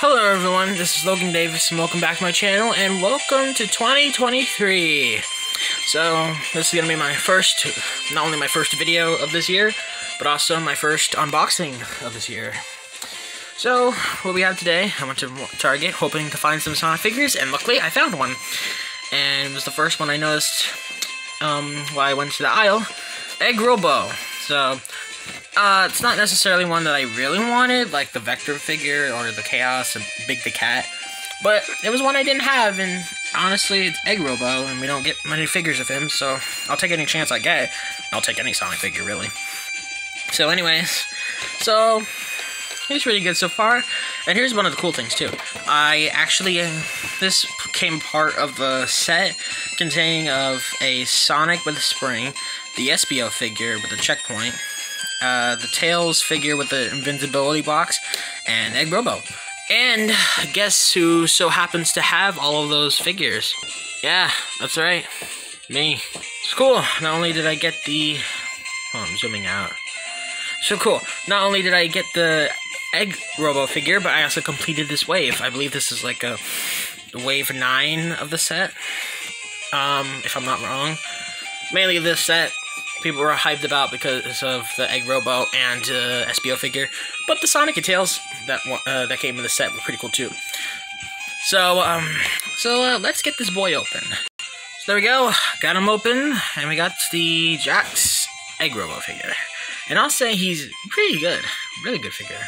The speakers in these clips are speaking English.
Hello everyone, this is Logan Davis and welcome back to my channel and welcome to 2023. So, this is going to be my first, not only my first video of this year, but also my first unboxing of this year. So, what we have today, I went to Target hoping to find some Sonic figures and luckily I found one. And it was the first one I noticed um, while I went to the aisle, Egg Robo. So, uh, it's not necessarily one that I really wanted, like the Vector figure or the Chaos and Big the Cat. But it was one I didn't have, and honestly, it's Egg Robo, and we don't get many figures of him, so I'll take any chance I get. I'll take any Sonic figure, really. So, anyways, so he's really good so far. And here's one of the cool things, too. I actually, uh, this came part of the set containing of a Sonic with a spring, the Espio figure with a checkpoint, uh, the Tails figure with the invincibility box, and Egg Robo. And guess who so happens to have all of those figures? Yeah, that's right. Me. It's cool. Not only did I get the... Oh, I'm zooming out. So cool. Not only did I get the Egg Robo figure, but I also completed this wave. I believe this is like a wave 9 of the set. Um, if I'm not wrong. Mainly this set people were hyped about because of the Egg Robo and uh, Espio figure. But the Sonic and Tails that uh, that came in the set were pretty cool too. So um, so uh, let's get this boy open. So there we go, got him open, and we got the Jakks Egg Robo figure. And I'll say he's pretty good, really good figure.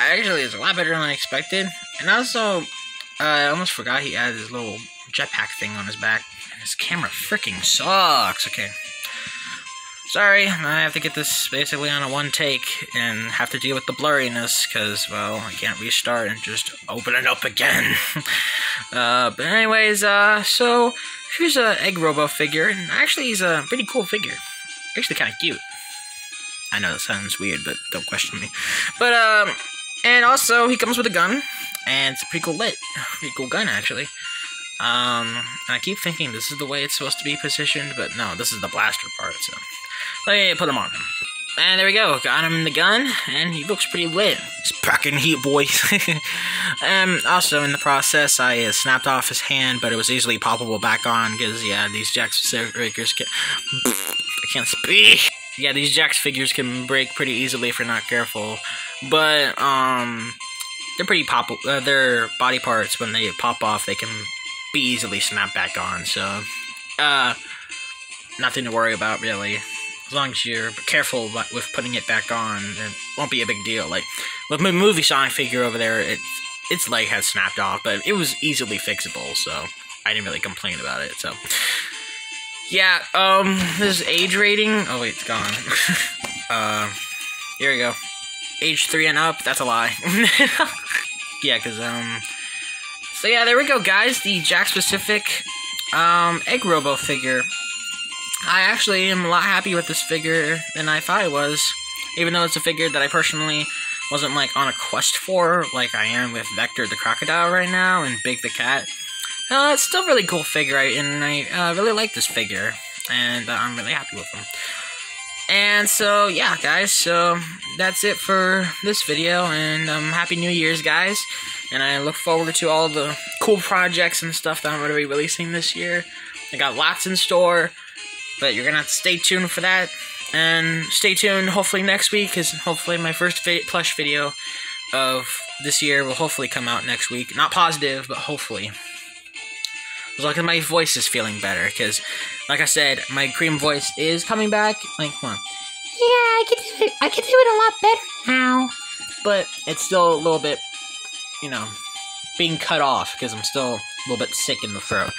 Actually, it's a lot better than I expected. And also, I almost forgot he had his little jetpack thing on his back. And his camera freaking sucks. Okay. Sorry, I have to get this basically on a one take and have to deal with the blurriness because, well, I can't restart and just open it up again. uh, but anyways, uh, so here's a Egg Robo figure, and actually he's a pretty cool figure. Actually kind of cute. I know that sounds weird, but don't question me. But, um, and also he comes with a gun, and it's a pretty cool lit. Pretty cool gun, actually. Um, and I keep thinking this is the way it's supposed to be positioned, but no, this is the blaster part, so let me put him on. And there we go, got him the gun, and he looks pretty lit. He's packing heat, boys. um, also, in the process, I uh, snapped off his hand, but it was easily poppable back on, because, yeah, these Jakks figures can... I can't speak! Yeah, these Jakks figures can break pretty easily if you're not careful. But, um... They're pretty pop... Uh, their body parts, when they pop off, they can be easily snapped back on. So, uh, nothing to worry about really. As long as you're careful with putting it back on, it won't be a big deal. Like with my movie Sonic figure over there, it its leg had snapped off, but it was easily fixable, so I didn't really complain about it. So, yeah, um, this age rating. Oh wait, it's gone. uh, here we go. Age three and up. That's a lie. yeah, because um so yeah, there we go, guys. The Jakks Pacific um, Egg Robo figure. I actually am a lot happier with this figure than I thought I was. Even though it's a figure that I personally wasn't like on a quest for, like I am with Vector the Crocodile right now and Big the Cat. Uh, it's still a really cool figure, and I uh, really like this figure, and uh, I'm really happy with him. And so, yeah, guys, so that's it for this video, and um, Happy New Year's, guys and I look forward to all the cool projects and stuff that I'm going to be releasing this year. I got lots in store, but you're going to have to stay tuned for that. And stay tuned hopefully next week, because hopefully my first vi plush video of this year will hopefully come out next week. Not positive, but hopefully. As long as my voice is feeling better, because, like I said, my cream voice is coming back. Like, come on. Yeah, I can do it. I can do it a lot better now. But it's still a little bit you know, being cut off because I'm still a little bit sick in the throat.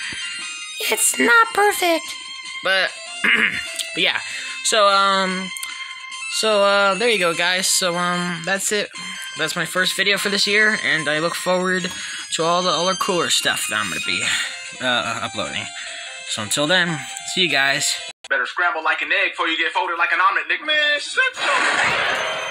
It's not perfect, but but yeah. So um, so uh, there you go, guys. So um, that's it. That's my first video for this year, and I look forward to all the other cooler stuff that I'm gonna be uh, uploading. So until then, see you guys. Better scramble like an egg before you get folded like an omelet, nigga. Man, shut your